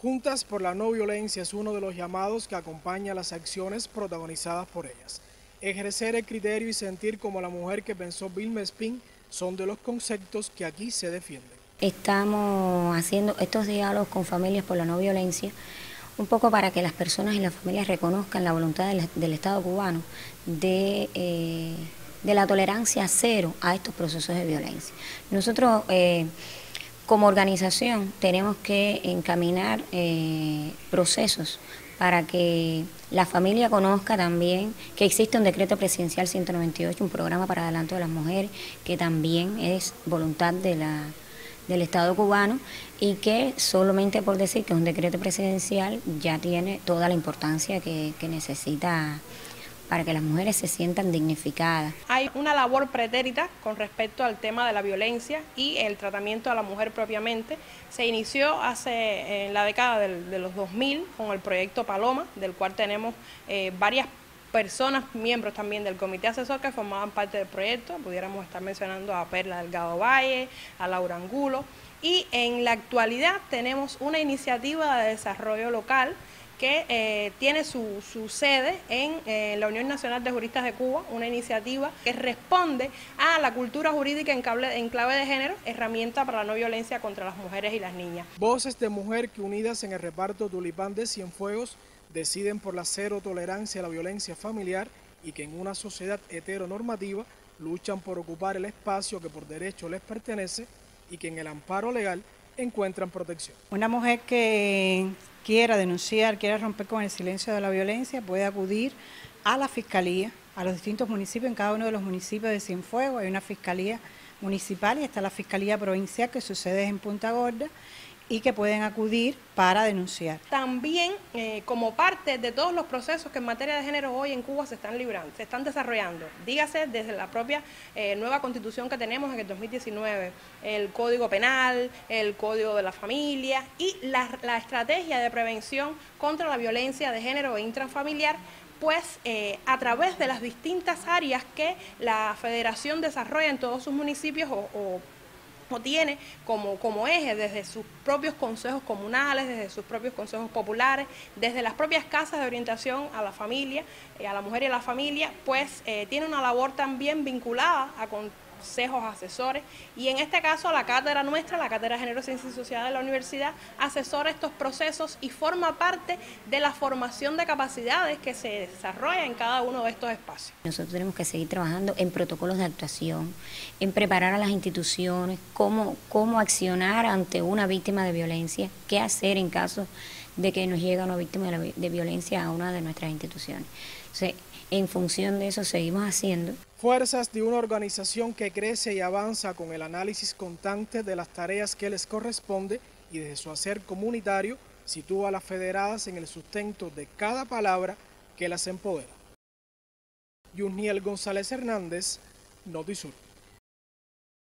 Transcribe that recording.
Juntas por la no violencia es uno de los llamados que acompaña las acciones protagonizadas por ellas. Ejercer el criterio y sentir como la mujer que pensó Bill Spin son de los conceptos que aquí se defienden. Estamos haciendo estos diálogos con familias por la no violencia un poco para que las personas y las familias reconozcan la voluntad del, Estado cubano de, eh, de, la tolerancia cero a estos procesos de violencia. Nosotros, eh, como organización, tenemos que encaminar eh, procesos para que la familia conozca también que existe un decreto presidencial 198, un programa para adelanto de las mujeres, que también es voluntad de la del Estado cubano y que solamente por decir que es un decreto presidencial ya tiene toda la importancia que, necesita para que las mujeres se sientan dignificadas. Hay una labor pretérita con respecto al tema de la violencia y el tratamiento a la mujer propiamente. Se inició hace en la década de los 2000 con el proyecto Paloma, del cual tenemos eh, varias personas, miembros también del comité asesor que formaban parte del proyecto, pudiéramos estar mencionando a Perla Delgado Valle, a Laura Angulo, y en la actualidad tenemos una iniciativa de desarrollo local que eh, tiene su, sede en eh, la Unión Nacional de Juristas de Cuba, una iniciativa que responde a la cultura jurídica en, en clave de género, herramienta para la no violencia contra las mujeres y las niñas. Voces de mujer que unidas en el reparto Tulipán de Cienfuegos deciden por la cero tolerancia a la violencia familiar y que en una sociedad heteronormativa luchan por ocupar el espacio que por derecho les pertenece y que en el amparo legal encuentran protección. Una mujer que quiera denunciar, quiera romper con el silencio de la violencia, puede acudir a la fiscalía, a los distintos municipios, en cada uno de los municipios de Cienfuegos hay una fiscalía municipal y está la fiscalía provincial que sucede en Punta Gorda y que pueden acudir para denunciar. También eh, como parte de todos los procesos que en materia de género hoy en Cuba se están librando, se están desarrollando, dígase desde la propia eh, nueva constitución que tenemos en el 2019, el Código Penal, el Código de la Familia y la, estrategia de prevención contra la violencia de género e intrafamiliar pues eh, a través de las distintas áreas que la federación desarrolla en todos sus municipios o o tiene como, como eje desde sus propios consejos comunales, desde sus propios consejos populares, desde las propias casas de orientación a la familia, eh, a la mujer y a la familia, pues eh, tiene una labor también vinculada a consejos asesores y en este caso la cátedra nuestra, la cátedra de Género, Ciencia y Sociedad de la universidad, asesora estos procesos y forma parte de la formación de capacidades que se desarrolla en cada uno de estos espacios. Nosotros tenemos que seguir trabajando en protocolos de actuación, en preparar a las instituciones, cómo, cómo accionar ante una víctima de violencia, qué hacer en caso de que nos llegue una víctima de, violencia a una de nuestras instituciones. En función de eso seguimos haciendo Fuerzas de una organización que crece y avanza con el análisis constante de las tareas que les corresponde y desde su hacer comunitario sitúa a las federadas en el sustento de cada palabra que las empodera. Yuniel González Hernández, Notisur.